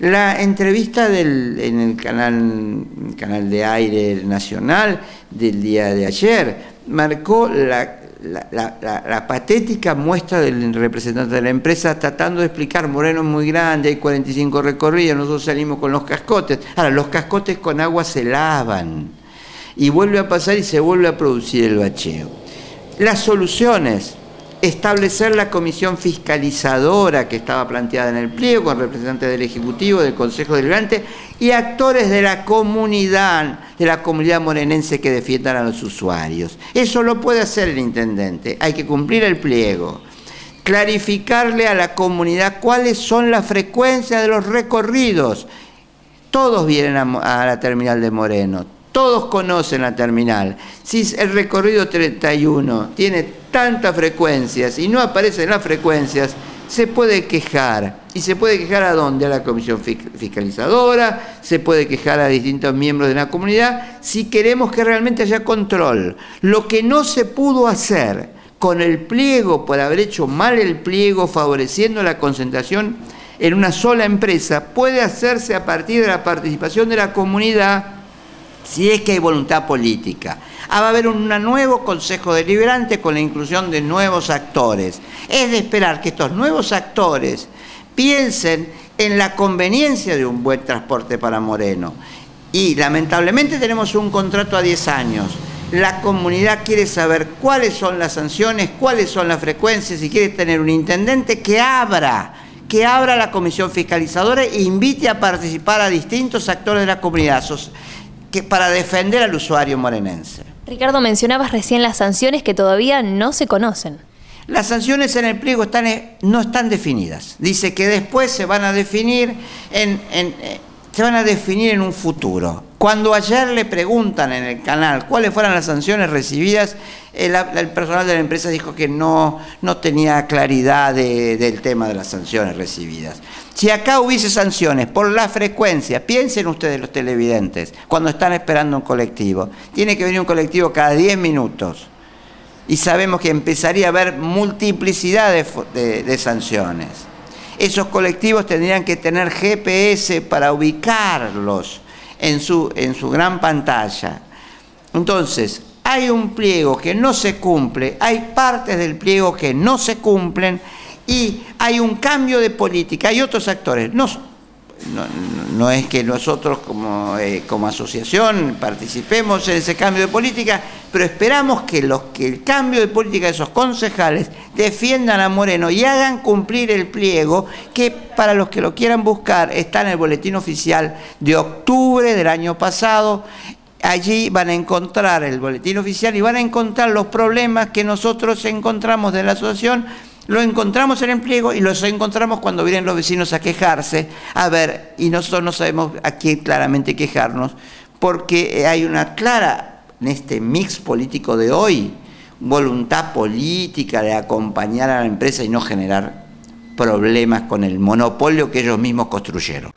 La entrevista en el canal, canal de aire nacional del día de ayer marcó la la, patética muestra del representante de la empresa tratando de explicar, Moreno es muy grande, hay 45 recorridos, nosotros salimos con los cascotes. Ahora, los cascotes con agua se lavan y vuelve a pasar y se vuelve a producir el bacheo. Las soluciones, establecer la comisión fiscalizadora que estaba planteada en el pliego con representantes del Ejecutivo, del Consejo Delegante y actores de la comunidad, de la comunidad morenense que defiendan a los usuarios. Eso lo puede hacer el intendente, hay que cumplir el pliego, clarificarle a la comunidad cuáles son las frecuencias de los recorridos. Todos vienen a la terminal de Moreno, todos conocen la terminal. Si el recorrido 31 tiene tantas frecuencias y no aparecen las frecuencias, se puede quejar. ¿Y se puede quejar a dónde? A la comisión fiscalizadora, se puede quejar a distintos miembros de la comunidad, si queremos que realmente haya control. Lo que no se pudo hacer con el pliego, por haber hecho mal el pliego, favoreciendo la concentración en una sola empresa, puede hacerse a partir de la participación de la comunidad si es que hay voluntad política. Ah, va a haber un nuevo Consejo Deliberante con la inclusión de nuevos actores. Es de esperar que estos nuevos actores piensen en la conveniencia de un buen transporte para Moreno. Y lamentablemente tenemos un contrato a 10 años. La comunidad quiere saber cuáles son las sanciones, cuáles son las frecuencias y quiere tener un intendente que abra que abra la comisión fiscalizadora e invite a participar a distintos actores de la comunidad que para defender al usuario morenense. Ricardo, mencionabas recién las sanciones que todavía no se conocen. Las sanciones en el pliego están, eh, no están definidas. Dice que después se van a definir en, eh, se van a definir en un futuro. Cuando ayer le preguntan en el canal cuáles fueron las sanciones recibidas, el, personal de la empresa dijo que no, no tenía claridad del tema de las sanciones recibidas. Si acá hubiese sanciones por la frecuencia, piensen ustedes los televidentes, cuando están esperando un colectivo, tiene que venir un colectivo cada 10 minutos y sabemos que empezaría a haber multiplicidad de sanciones. Esos colectivos tendrían que tener GPS para ubicarlos en su, en su gran pantalla. Entonces, hay un pliego que no se cumple, hay partes del pliego que no se cumplen y hay un cambio de política, hay otros actores, no, es que nosotros como, eh, como, asociación participemos en ese cambio de política, pero esperamos que, los, que el cambio de política de esos concejales defiendan a Moreno y hagan cumplir el pliego que para los que lo quieran buscar está en el boletín oficial de octubre del año pasado. Allí van a encontrar el boletín oficial y van a encontrar los problemas que nosotros encontramos de la asociación lo encontramos en el pliego y los encontramos cuando vienen los vecinos a quejarse. A ver, y nosotros no sabemos a quién claramente quejarnos, porque hay una clara, en este mix político de hoy, voluntad política de acompañar a la empresa y no generar problemas con el monopolio que ellos mismos construyeron.